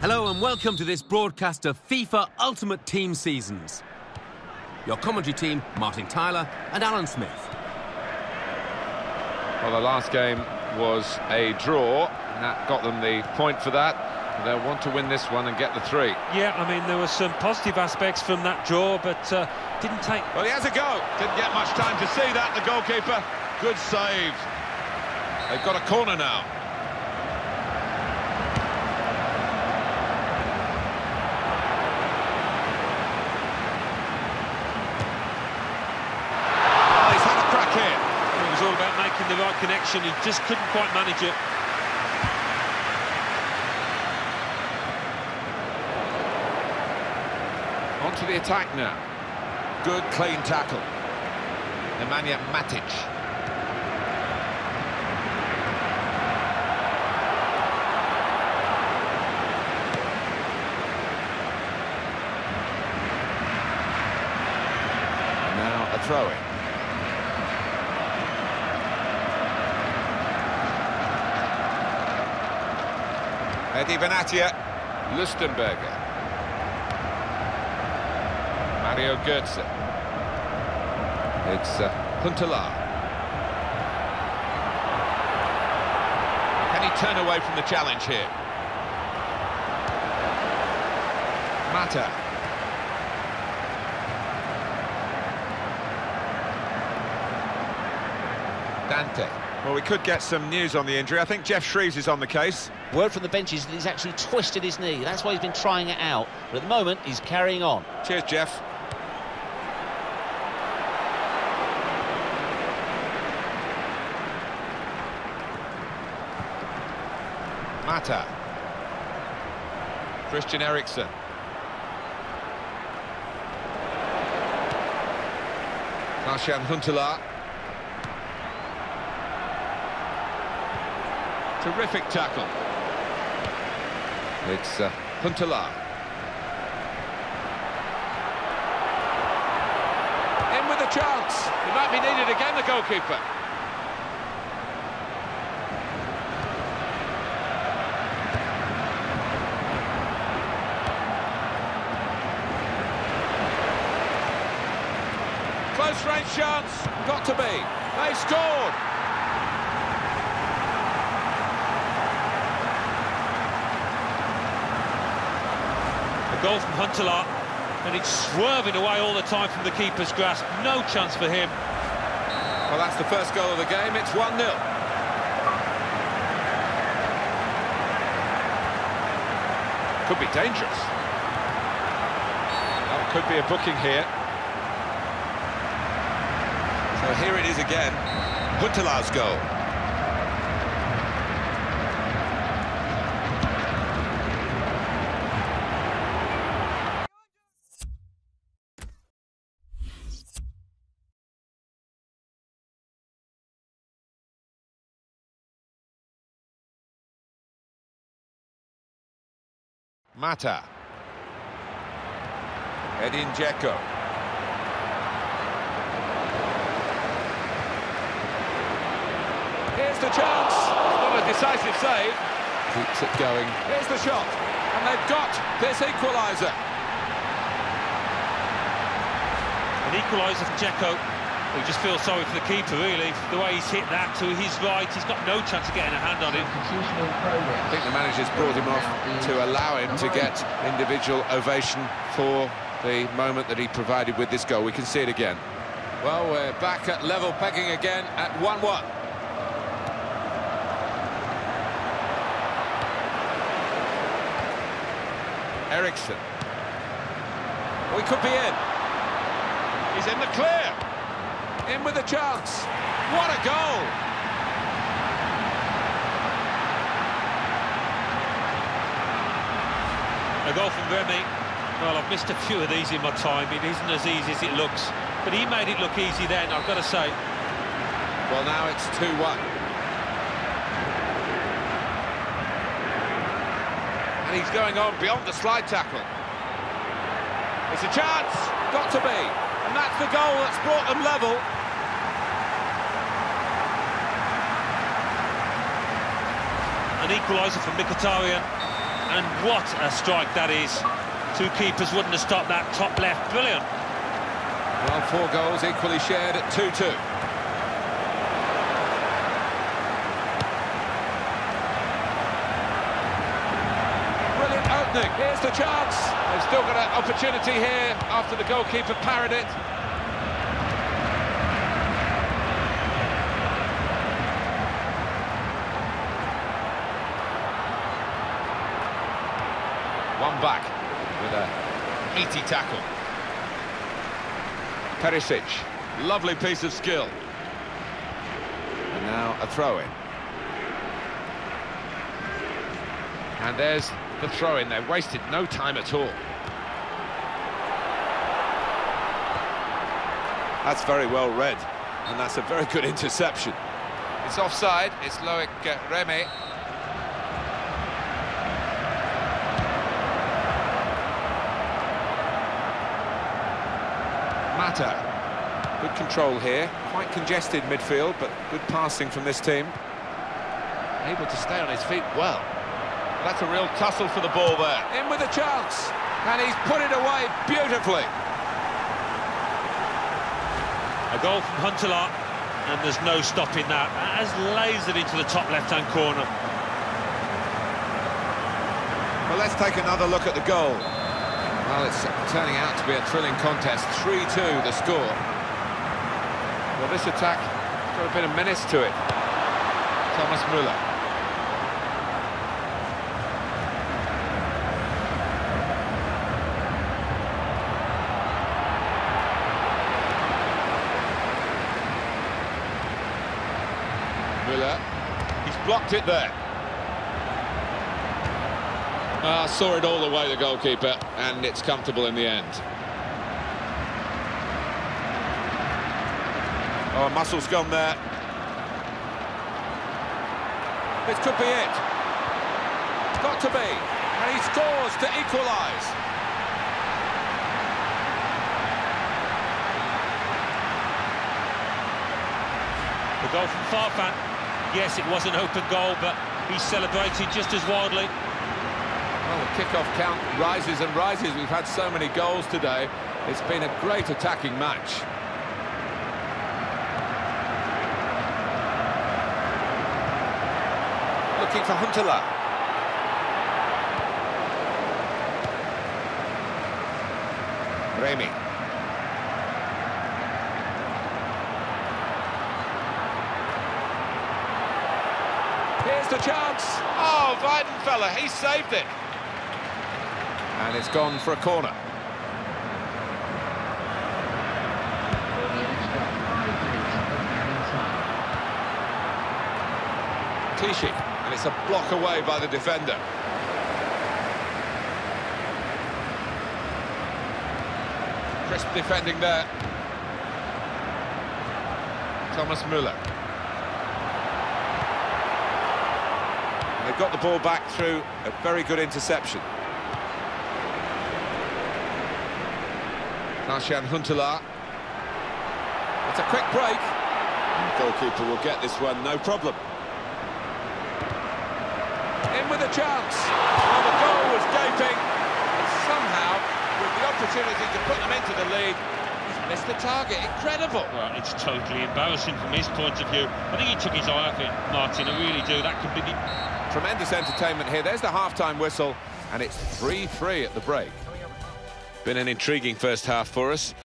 Hello and welcome to this broadcast of FIFA Ultimate Team Seasons. Your commentary team, Martin Tyler and Alan Smith. Well, the last game was a draw, and that got them the point for that. They'll want to win this one and get the three. Yeah, I mean, there were some positive aspects from that draw, but uh, didn't take... Well, he has a go. Didn't get much time to see that, the goalkeeper. Good save. They've got a corner now. Oh, he's had a crack here. It was all about making connection. He just couldn't quite manage it. On to the attack now. Good, clean tackle. Nemanja Matic. Now a throw-in. Mehdi Benatia. Lustenberger. Mario Götze. It's uh, Huntelaar. Can he turn away from the challenge here? Mata. Dante. Well, we could get some news on the injury. I think Geoff Shreeves is on the case. Word from the bench is that he's actually twisted his knee. That's why he's been trying it out. But at the moment, he's carrying on. Cheers, Jeff. Mata. Christian Eriksen. Martian Huntelaar. Terrific tackle. It's uh. In with a chance. He might be needed again, the goalkeeper. Close range chance. Got to be. They scored. A goal from Huntelaar, and it's swerving away all the time from the keeper's grasp. No chance for him. Well, that's the first goal of the game. It's 1-0. Could be dangerous. That could be a booking here. So here it is again. Huntelaar's goal. Mata. Edin Dzeko. Here's the chance. Not a decisive save. Keeps it going. Here's the shot. And they've got this equaliser. An equaliser for Dzeko. We just feel sorry for the keeper, really. The way he's hit that to his right, he's got no chance of getting a hand on it. I think the manager's brought him off to allow him to get individual ovation for the moment that he provided with this goal. We can see it again. Well, we're back at level pegging again at 1-1. Eriksen. We could be in. He's in the clear. In with a chance. What a goal! A goal from Remy. Well, I've missed a few of these in my time. It isn't as easy as it looks. But he made it look easy then, I've got to say. Well, now it's 2-1. And he's going on beyond the slide tackle. It's a chance, got to be. And that's the goal that's brought them level. An equaliser for Mkhitaryan. And what a strike that is. Two keepers wouldn't have stopped that top left. Brilliant. Well, four goals equally shared at 2-2. Brilliant opening. Here's the chance. They've still got an opportunity here after the goalkeeper parried it. One back with a tackle. Perisic, lovely piece of skill. And now a throw-in. And there's the throw-in. They wasted no time at all. That's very well read, and that's a very good interception. It's offside. It's Loic Remy. Mata. Good control here. Quite congested midfield, but good passing from this team. Able to stay on his feet well. That's a real tussle for the ball there. In with a chance, and he's put it away beautifully. A goal from Huntelaar, and there's no stopping that. Has lasered into the top left-hand corner. Well, let's take another look at the goal. Well, it's turning out to be a thrilling contest. 3-2 the score. Well, this attack has got a bit of menace to it. Thomas Müller. Müller. He's blocked it there. Ah, saw it all the way, the goalkeeper, and it's comfortable in the end. Oh, muscle's gone there. This could be it. Got to be. And he scores to equalise. The goal from Farfan. Yes, it was an open goal, but he celebrated just as wildly. Well, the kickoff count rises and rises. We've had so many goals today. It's been a great attacking match. Looking for Huntelaar. Remy. Here's the chance. Oh, Weidenfeller, he saved it. And it's gone for a corner. Clichy, and it's a block away by the defender. Crisp defending there. Thomas Müller. They've got the ball back through a very good interception. Marcian Huntelaar. It's a quick break. The goalkeeper will get this one, no problem. In with a chance. Well, the goal was gaping. And somehow, with the opportunity to put them into the lead, he's missed the target. Incredible. Well, it's totally embarrassing from his point of view. I think he took his eye off it, Martin. I really do. That could be the... Tremendous entertainment here. There's the half-time whistle, and it's 3-3 at the break. Been an intriguing first half for us.